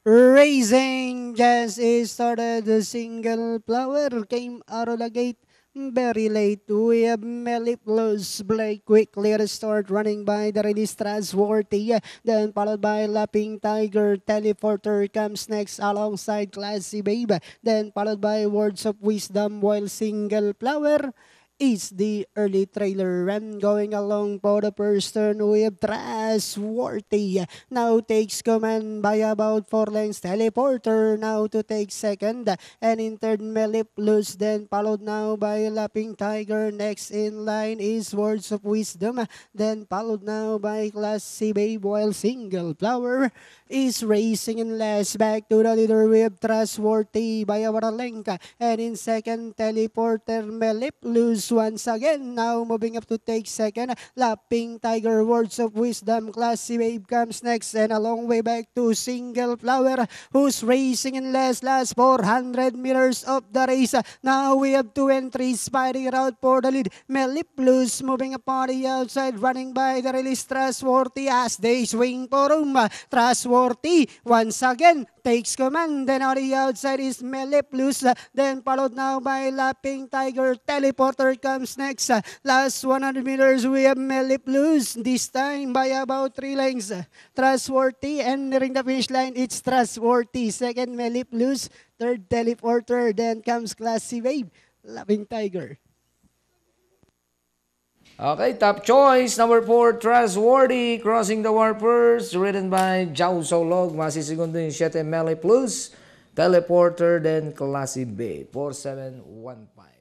Racing just started the single flower came out of the gate very late. We have Melly Plus Blake quickly start running by the release Trustworthy. Then followed by Lapping Tiger. Teleporter comes next alongside Classy Babe. Then followed by Words of Wisdom while single flower is the early trailer run going along for the turn with Trustworthy. Now takes command by about four lengths. Teleporter now to take second. And in third, Melip Luz. Then followed now by Lapping Tiger. Next in line is Words of Wisdom. Then followed now by Classy Babe while Single Flower is racing in last. Back to the leader with Trustworthy by Awaralenka. And in second, Teleporter Melip Luz once again. Now moving up to take second. Lapping Tiger Words of Wisdom. Classy Wave comes next and a long way back to Single Flower who's racing in last last 400 meters of the race. Now we have two entries fighting out for the lead. Melip Blues moving upon the outside running by the release Trustworthy as they swing for room. Trustworthy once again takes command. Then on the outside is Melip Blues. Then followed now by Lapping Tiger. Teleporter comes next. Last 100 meters, we have Melip Blues. This time by about three lengths. Trustworthy and nearing the finish line, it's Trustworthy. Second, Melip Blues. Third, Teleporter. Then comes Classy Wave. Lapping Tiger. Okay, top choice, number 4, Trustworthy, Crossing the Warpers, written by Jao Solog, masisigunto yung 7 Melee Plus, Teleporter, then Classy Bay, 4715.